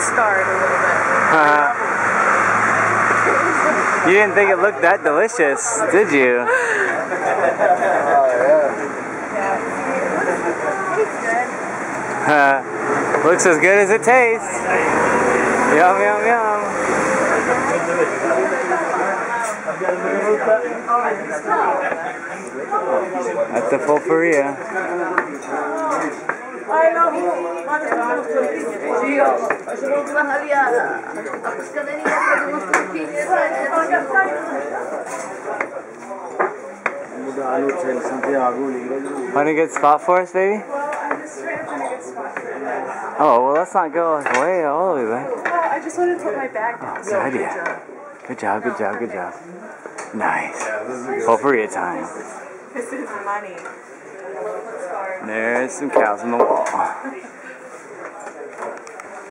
scarred a little bit. you didn't think it looked that delicious, did you? Uh, looks as good as it tastes. Yum, yum, yum. At the pulperia. Want a good spot for us, baby? Oh, well, let's not go like way all the way back. Oh, I just wanted to put my bag down. Good idea. Good job, good job, good job. Nice. Pulperia time. This is money. There's some cows on the wall.